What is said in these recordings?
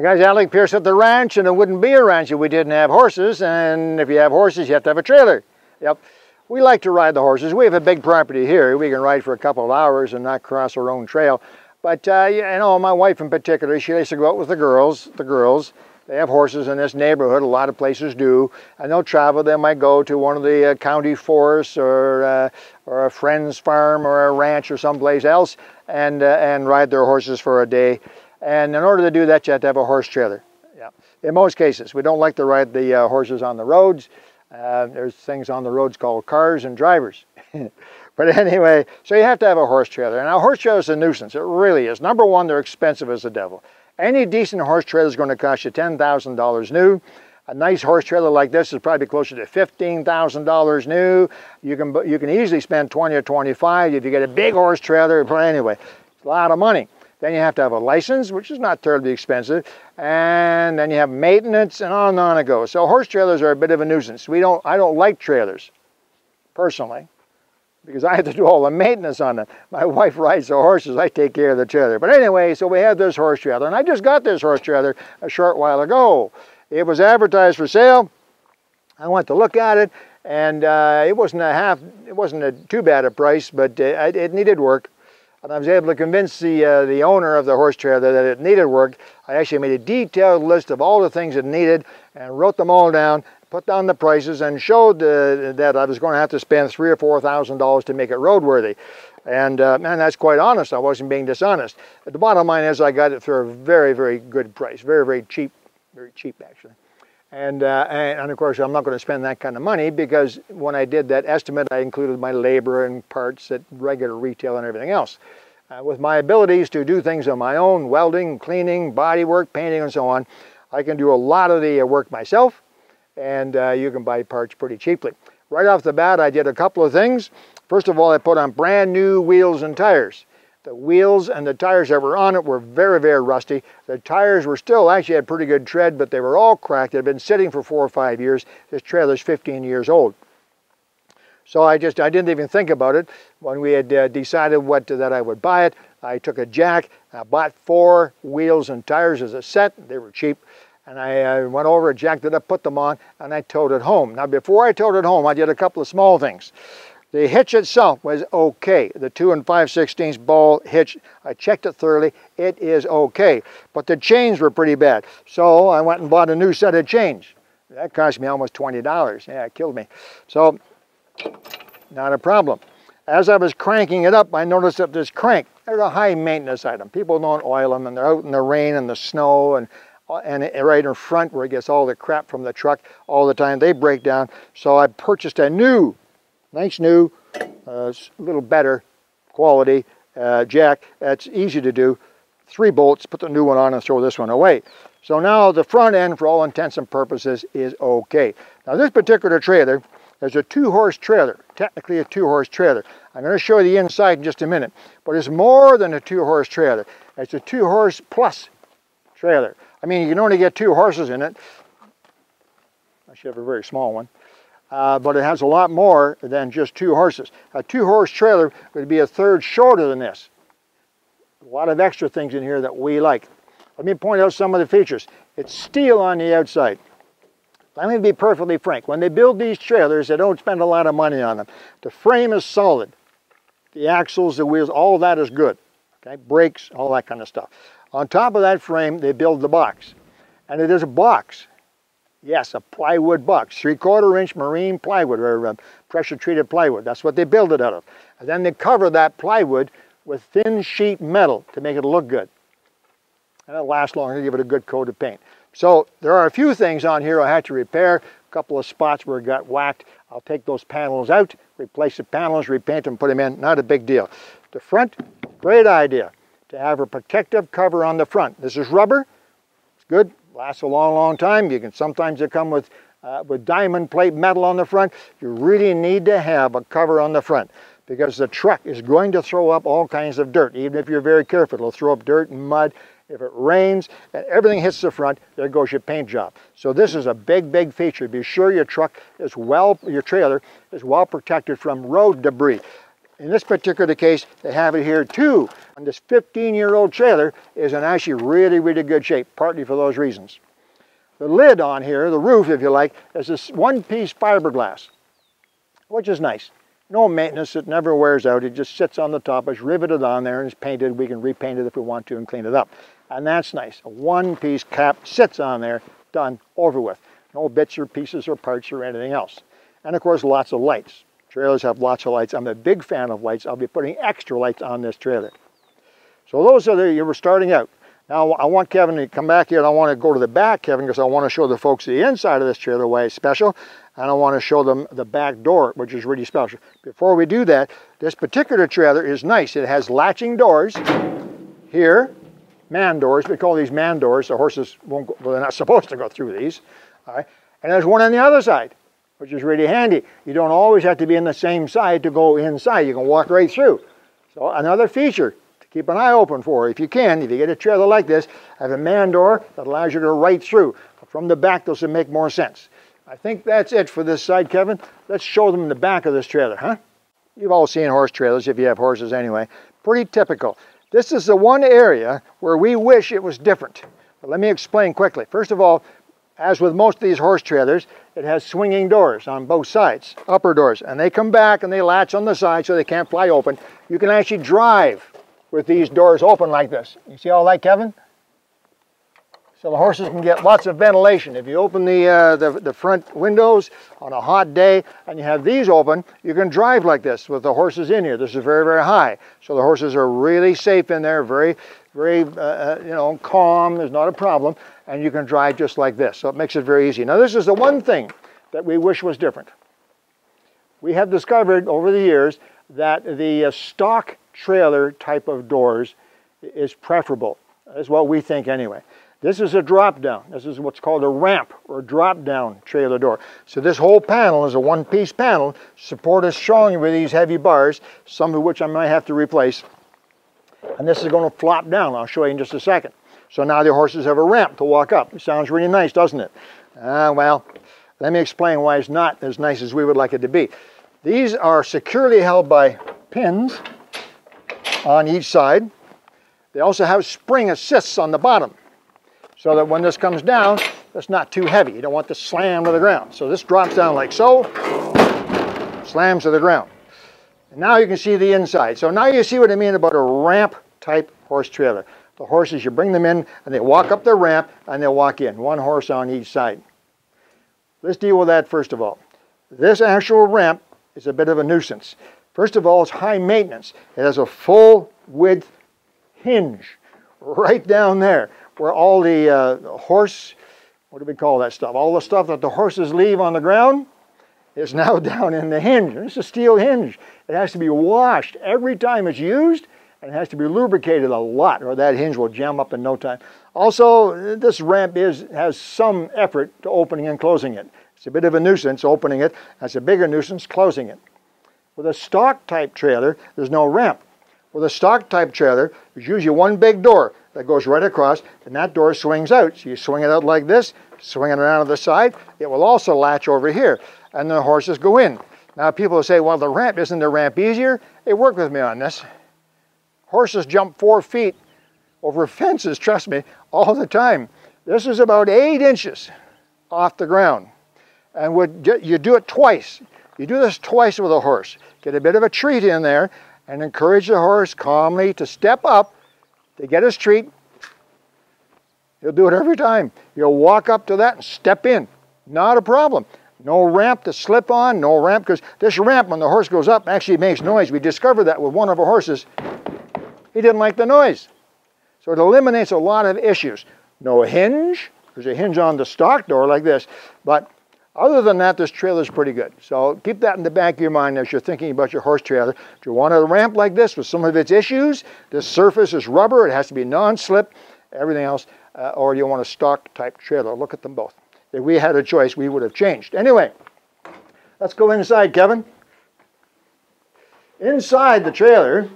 Hi guys, Alec Peirce at the ranch, and it wouldn't be a ranch if we didn't have horses, and if you have horses, you have to have a trailer. Yep. We like to ride the horses. We have a big property here. We can ride for a couple of hours and not cross our own trail. But, uh, you know, my wife in particular, she likes to go out with the girls, the girls. They have horses in this neighborhood, a lot of places do, and they'll travel. They might go to one of the uh, county forests or, uh, or a friend's farm or a ranch or someplace else and, uh, and ride their horses for a day. And in order to do that, you have to have a horse trailer. Yeah. In most cases, we don't like to ride the uh, horses on the roads. Uh, there's things on the roads called cars and drivers. but anyway, so you have to have a horse trailer. And a horse trailer is a nuisance. It really is. Number one, they're expensive as the devil. Any decent horse trailer is going to cost you $10,000 new. A nice horse trailer like this is probably closer to $15,000 new. You can, you can easily spend 20 or 25 if you get a big horse trailer. But anyway, it's a lot of money. Then you have to have a license, which is not terribly expensive. And then you have maintenance and on and on it goes. So horse trailers are a bit of a nuisance. We don't, I don't like trailers, personally, because I have to do all the maintenance on them. My wife rides the horses, I take care of the trailer. But anyway, so we have this horse trailer. And I just got this horse trailer a short while ago. It was advertised for sale. I went to look at it and uh, it wasn't a half, it wasn't a too bad a price, but uh, it needed work and I was able to convince the, uh, the owner of the horse trailer that it needed work. I actually made a detailed list of all the things it needed and wrote them all down, put down the prices, and showed uh, that I was going to have to spend three or four thousand dollars to make it roadworthy. And, uh, and that's quite honest. I wasn't being dishonest. But the bottom line is I got it for a very, very good price. Very, very cheap. Very cheap, actually. And, uh, and, of course, I'm not going to spend that kind of money because when I did that estimate, I included my labor and parts at regular retail and everything else. Uh, with my abilities to do things on my own, welding, cleaning, body work, painting, and so on, I can do a lot of the uh, work myself, and uh, you can buy parts pretty cheaply. Right off the bat, I did a couple of things. First of all, I put on brand new wheels and tires. The wheels and the tires that were on it were very, very rusty. The tires were still actually had pretty good tread, but they were all cracked. They had been sitting for four or five years. This trailer's 15 years old. So I just, I didn't even think about it. When we had uh, decided what that I would buy it, I took a jack, I bought four wheels and tires as a set. They were cheap. And I uh, went over, jacked it up, put them on, and I towed it home. Now, before I towed it home, I did a couple of small things. The hitch itself was okay. The 2 and 5 16 ball hitch, I checked it thoroughly. It is okay. But the chains were pretty bad. So I went and bought a new set of chains. That cost me almost $20. Yeah, it killed me. So, not a problem. As I was cranking it up, I noticed that this crank, there's a high maintenance item. People don't oil them and they're out in the rain and the snow and and right in front where it gets all the crap from the truck all the time, they break down. So I purchased a new Nice new, a uh, little better quality uh, jack. That's easy to do. Three bolts, put the new one on and throw this one away. So now the front end, for all intents and purposes, is okay. Now this particular trailer, is a two-horse trailer, technically a two-horse trailer. I'm going to show you the inside in just a minute, but it's more than a two-horse trailer. It's a two-horse plus trailer. I mean, you can only get two horses in it. I should have a very small one uh, but it has a lot more than just two horses. A two-horse trailer would be a third shorter than this. A lot of extra things in here that we like. Let me point out some of the features. It's steel on the outside. Let me be perfectly frank. When they build these trailers, they don't spend a lot of money on them. The frame is solid. The axles, the wheels, all that is good. Okay, brakes, all that kind of stuff. On top of that frame, they build the box. And it is a box. Yes, a plywood box, three-quarter inch marine plywood or uh, pressure-treated plywood. That's what they build it out of. And then they cover that plywood with thin sheet metal to make it look good. And it'll last longer, give it a good coat of paint. So there are a few things on here I had to repair. A couple of spots where it got whacked. I'll take those panels out, replace the panels, repaint them, put them in. Not a big deal. The front, great idea to have a protective cover on the front. This is rubber. It's good lasts a long, long time. You can sometimes they come with uh, with diamond plate metal on the front. You really need to have a cover on the front because the truck is going to throw up all kinds of dirt. Even if you're very careful, it'll throw up dirt and mud. If it rains and everything hits the front, there goes your paint job. So this is a big, big feature. Be sure your truck is well, your trailer is well protected from road debris. In this particular case, they have it here too. And this 15-year-old trailer is in actually really, really good shape, partly for those reasons. The lid on here, the roof if you like, is this one-piece fiberglass, which is nice. No maintenance, it never wears out. It just sits on the top, it's riveted on there and it's painted. We can repaint it if we want to and clean it up. And that's nice. A one-piece cap sits on there, done, over with. No bits or pieces or parts or anything else. And of course, lots of lights. Trailers have lots of lights. I'm a big fan of lights. I'll be putting extra lights on this trailer. So those are the, you were starting out. Now I want Kevin to come back here and I want to go to the back, Kevin, because I want to show the folks the inside of this trailer why it's special. And I want to show them the back door, which is really special. Before we do that, this particular trailer is nice. It has latching doors here, man doors. We call these man doors. The horses won't go, well, they're not supposed to go through these. All right. And there's one on the other side which is really handy. You don't always have to be in the same side to go inside. You can walk right through. So another feature to keep an eye open for if you can, if you get a trailer like this, have a man door that allows you to go right through. From the back, this will make more sense. I think that's it for this side, Kevin. Let's show them the back of this trailer, huh? You've all seen horse trailers if you have horses anyway. Pretty typical. This is the one area where we wish it was different. But let me explain quickly. First of all, as with most of these horse trailers, it has swinging doors on both sides, upper doors, and they come back and they latch on the side so they can't fly open. You can actually drive with these doors open like this. You see all that, Kevin? So the horses can get lots of ventilation. If you open the, uh, the, the, front windows on a hot day and you have these open, you can drive like this with the horses in here. This is very, very high. So the horses are really safe in there, very, very, uh, uh you know, calm. There's not a problem and you can drive just like this. So it makes it very easy. Now this is the one thing that we wish was different. We have discovered over the years that the uh, stock trailer type of doors is preferable. That's what we think anyway. This is a drop down. This is what's called a ramp or drop down trailer door. So this whole panel is a one piece panel supported strongly with these heavy bars, some of which I might have to replace. And this is going to flop down. I'll show you in just a second. So now the horses have a ramp to walk up. It sounds really nice, doesn't it? Uh, well, let me explain why it's not as nice as we would like it to be. These are securely held by pins on each side. They also have spring assists on the bottom so that when this comes down, it's not too heavy. You don't want to slam to the ground. So this drops down like so, slams to the ground. And now you can see the inside. So now you see what I mean about a ramp type horse trailer. The horses, you bring them in and they walk up the ramp and they walk in, one horse on each side. Let's deal with that first of all. This actual ramp is a bit of a nuisance. First of all, it's high maintenance. It has a full width hinge right down there where all the uh, horse, what do we call that stuff? All the stuff that the horses leave on the ground is now down in the hinge. It's a steel hinge. It has to be washed every time it's used and it has to be lubricated a lot or that hinge will jam up in no time. Also, this ramp is has some effort to opening and closing it. It's a bit of a nuisance opening it. That's a bigger nuisance closing it. With a stock type trailer, there's no ramp. With a stock type trailer, there's usually one big door that goes right across, and that door swings out. So you swing it out like this, swing it around to the side. It will also latch over here, and the horses go in. Now people say, well, the ramp, isn't the ramp easier? They work with me on this. Horses jump four feet over fences, trust me, all the time. This is about eight inches off the ground. And would you do it twice. You do this twice with a horse. Get a bit of a treat in there and encourage the horse calmly to step up to get his treat. He'll do it every time. He'll walk up to that and step in. Not a problem. No ramp to slip on, no ramp, because this ramp, when the horse goes up, actually makes noise. We discovered that with one of our horses. He didn't like the noise. So it eliminates a lot of issues. No hinge. There's a hinge on the stock door like this. But other than that, this trailer is pretty good. So keep that in the back of your mind as you're thinking about your horse trailer. Do you want a ramp like this with some of its issues? This surface is rubber. It has to be non-slip. Everything else. Uh, or you want a stock type trailer? Look at them both. If we had a choice, we would have changed. Anyway, let's go inside, Kevin. Inside the trailer,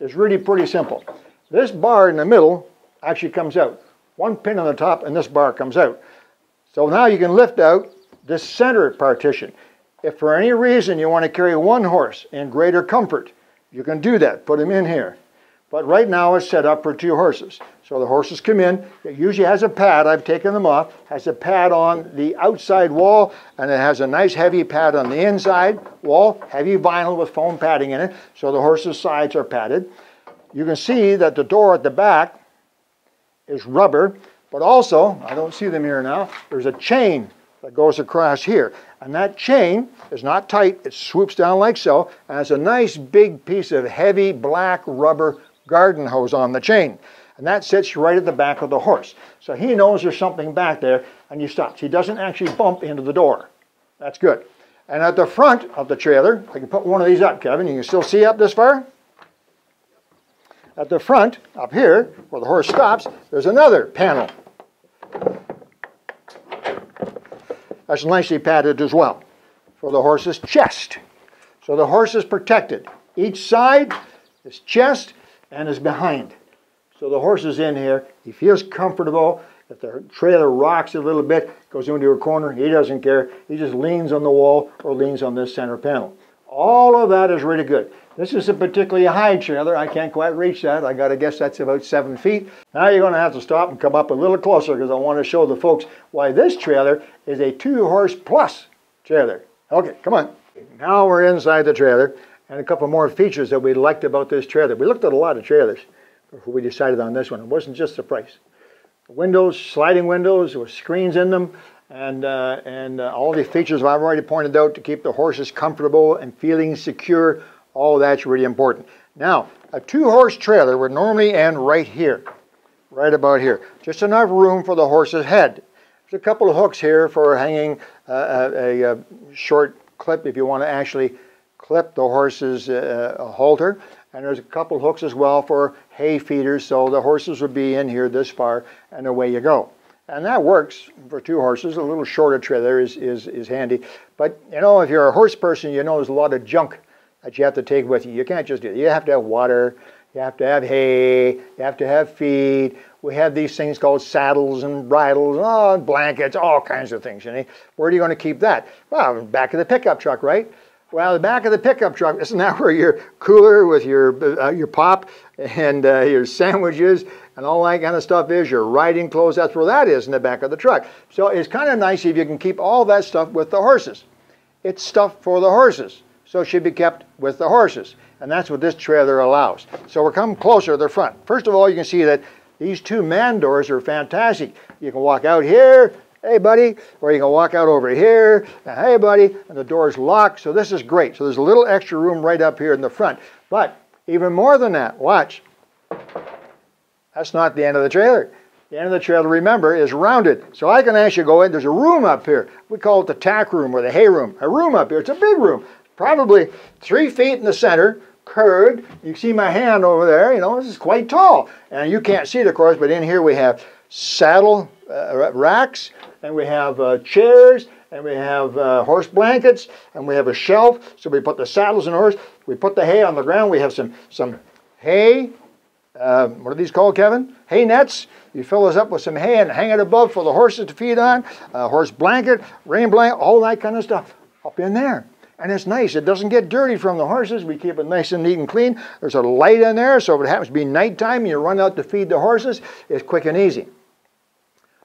is really pretty simple. This bar in the middle actually comes out. One pin on the top and this bar comes out. So now you can lift out this center partition. If for any reason you want to carry one horse in greater comfort, you can do that. Put him in here. But right now it's set up for two horses. So the horses come in. It usually has a pad. I've taken them off. Has a pad on the outside wall, and it has a nice heavy pad on the inside wall. Heavy vinyl with foam padding in it. So the horses' sides are padded. You can see that the door at the back is rubber, but also, I don't see them here now, there's a chain that goes across here. And that chain is not tight, it swoops down like so, and it's a nice big piece of heavy black rubber garden hose on the chain. And that sits right at the back of the horse. So he knows there's something back there, and he stops. He doesn't actually bump into the door. That's good. And at the front of the trailer, I can put one of these up, Kevin. You can still see up this far? At the front, up here, where the horse stops, there's another panel. That's nicely padded as well for the horse's chest. So the horse is protected. Each side, his chest, and his behind. So the horse is in here. He feels comfortable. If the trailer rocks a little bit, goes into a corner, he doesn't care. He just leans on the wall or leans on this center panel. All of that is really good. This is a particularly high trailer. I can't quite reach that. I got to guess that's about seven feet. Now you're going to have to stop and come up a little closer because I want to show the folks why this trailer is a two horse plus trailer. Okay, come on. Now we're inside the trailer and a couple more features that we liked about this trailer. We looked at a lot of trailers before we decided on this one. It wasn't just the price. Windows, sliding windows with screens in them, and, uh, and uh, all the features I've already pointed out to keep the horses comfortable and feeling secure, all that's really important. Now, a two-horse trailer would normally end right here, right about here. Just enough room for the horse's head. There's a couple of hooks here for hanging uh, a, a, short clip if you want to actually clip the horse's uh, halter. And there's a couple hooks as well for hay feeders, so the horses would be in here this far, and away you go. And that works for two horses. A little shorter trailer is, is, is handy. But, you know, if you're a horse person, you know there's a lot of junk that you have to take with you. You can't just do it. You have to have water, you have to have hay, you have to have feed. We have these things called saddles and bridles, oh, and blankets, all kinds of things. You know? Where are you going to keep that? Well, back of the pickup truck, right? Well, the back of the pickup truck, isn't that where your cooler with your, uh, your pop and uh, your sandwiches and all that kind of stuff is, your riding clothes, that's where that is in the back of the truck. So it's kind of nice if you can keep all that stuff with the horses. It's stuff for the horses, so should be kept with the horses. And that's what this trailer allows. So we're coming closer to the front. First of all, you can see that these two man doors are fantastic. You can walk out here, hey buddy, or you can walk out over here, hey buddy, and the door's locked, so this is great. So there's a little extra room right up here in the front. But even more than that, watch. That's not the end of the trailer. The end of the trailer, remember, is rounded. So I can actually go in, there's a room up here. We call it the tack room or the hay room. A room up here, it's a big room. Probably three feet in the center, curved. You see my hand over there, you know, this is quite tall. And you can't see it, of course, but in here we have saddle uh, racks, and we have uh, chairs, and we have uh, horse blankets, and we have a shelf. So we put the saddles the horse. We put the hay on the ground. We have some some hay. Uh, what are these called, Kevin? Hay nets. You fill those up with some hay and hang it above for the horses to feed on. horse blanket, rain blanket, all that kind of stuff up in there. And it's nice. It doesn't get dirty from the horses. We keep it nice and neat and clean. There's a light in there, so if it happens to be nighttime and you run out to feed the horses, it's quick and easy.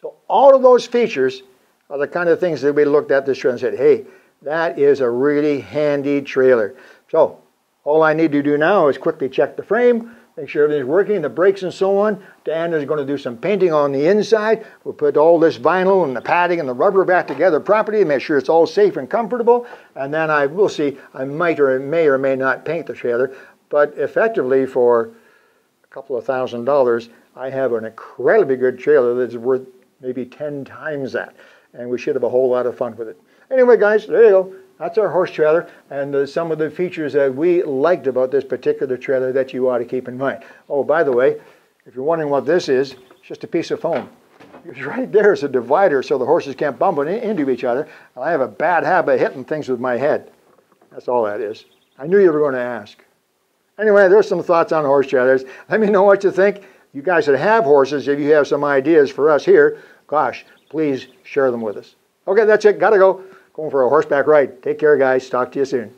So all of those features are the kind of things that we looked at this trailer and said, hey, that is a really handy trailer. So all I need to do now is quickly check the frame, make sure everything's working, the brakes and so on. Dan is going to do some painting on the inside. We'll put all this vinyl and the padding and the rubber back together properly, make sure it's all safe and comfortable. And then I will see, I might or may or may not paint the trailer, but effectively for a couple of thousand dollars, I have an incredibly good trailer that's worth maybe 10 times that. And we should have a whole lot of fun with it. Anyway, guys, there you go. That's our horse trailer and uh, some of the features that we liked about this particular trailer that you ought to keep in mind. Oh, by the way, if you're wondering what this is, it's just a piece of foam. It's right there is a divider so the horses can't bump into each other. And I have a bad habit of hitting things with my head. That's all that is. I knew you were going to ask. Anyway, there's some thoughts on horse trailers. Let me know what you think. You guys that have horses, if you have some ideas for us here, gosh, please share them with us. Okay, that's it. Got to go. Going for a horseback ride. Take care, guys. Talk to you soon.